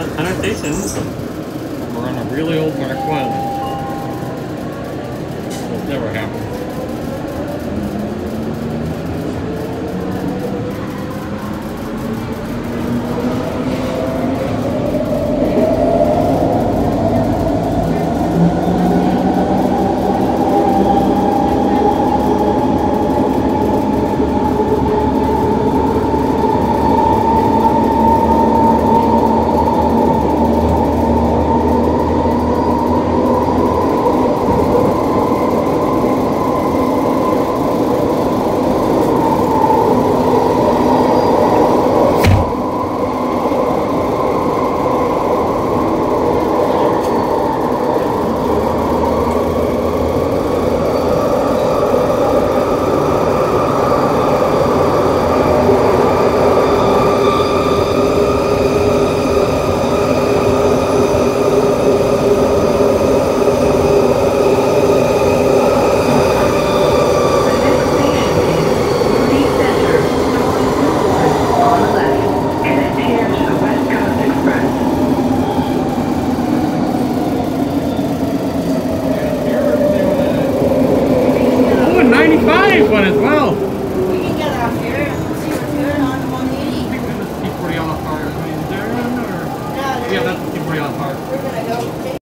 annotations, we're on a really old Mark 1. It's never happened. one as well. We can get out here and see what's good on 180. We're going to keep or? Yeah, yeah, that's keep 40 on the fire. We're going to go.